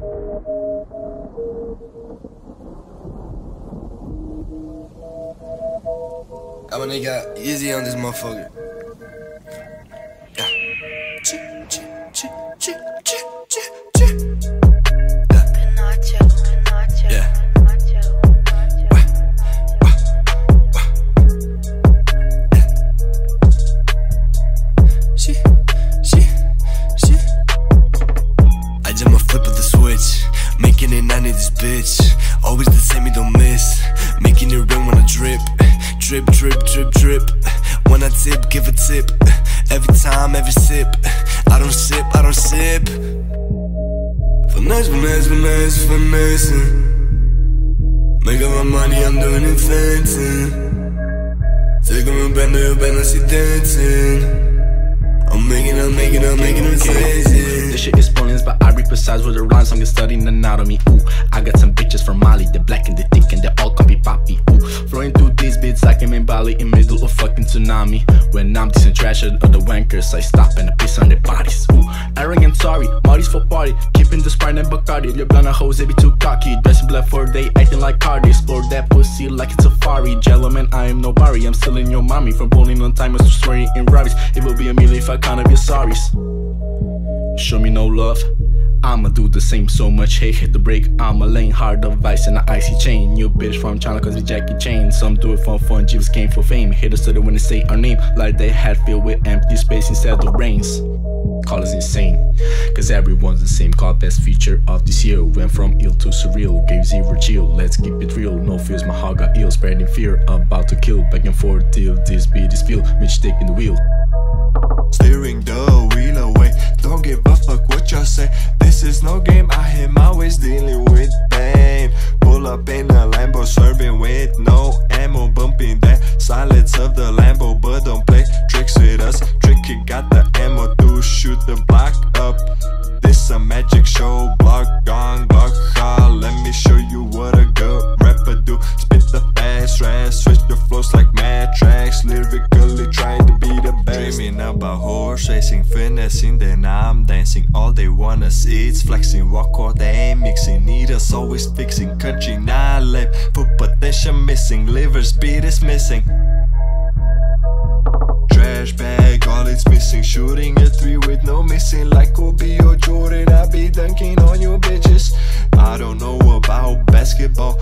I'm a nigga easy on this motherfucker. Making it 90 this bitch. Always the same, you don't miss. Making it rain when I drip, drip, drip, drip, drip. When I tip, give a tip. Every time, every sip. I don't sip, I don't sip. Finesse, finesse, finesse, finesse. Making my money, I'm doing it fancy. Taking back to your bed, now she dancing. I'm making, I'm making, I'm making with the rhymes. I'm just studying anatomy. Ooh, I got some bitches from Mali, the black and the thick, and they all copy poppy. Ooh, flowing through these beats like I'm in Bali, in middle of fucking tsunami. When I'm decent trash at other wankers, I stop and I piss on their bodies. Ooh, arrogant, sorry, Marty's for party, keeping the Sprite and Bacardi. Ljubljana hoes, they be too cocky, dressing black for they acting like Cardi. Explore that pussy like it's a safari. Gentleman, I am no nobody, I'm still in your mommy. From bowling on timers to swearing in rubbish. It will be a million if I of your sorries. Show me no love. I'ma do the same, so much hate, hit the brake, I'ma lane, hard device and an icy chain. New bitch from China, cause we Jackie Chain. Some do it for fun, Jesus came for fame. Hit Haters study when they say our name, like they had filled with empty space instead of brains. Call us insane, cause everyone's the same. Call best feature of this year. Went from ill to surreal, gave zero chill. Let's keep it real, no fears, my heart got ill. Spreading fear, about to kill. Back and forth till this beat is filled. Mitch taking the wheel. Always dealing with pain. Pull up in a Lambo, serving with no ammo. Bumping that silence of the Lambo But don't play tricks with us. Tricky got the ammo to shoot the block up. This a magic show, block on block hard Let me show you what a good racing, finessing Then I'm dancing, all they wanna see. It's flexing, walk or they ain't mixing Need us always fixing, country not left Full potential missing, liver speed is missing Trash bag, all it's missing. Shooting a three with no missing Like Kobe or Jordan, I be dunking on you bitches. I don't know about basketball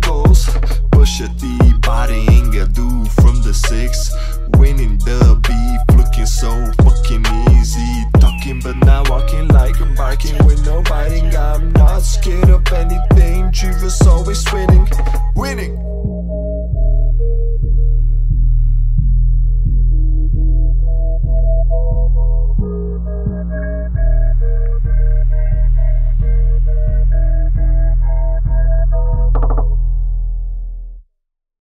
goals. Push a T, bodying a dude from the six. Winning the beef, looking so fucking easy. Talking but not walking like I'm barking with no biting I'm not scared of anything. Chivas always winning, winning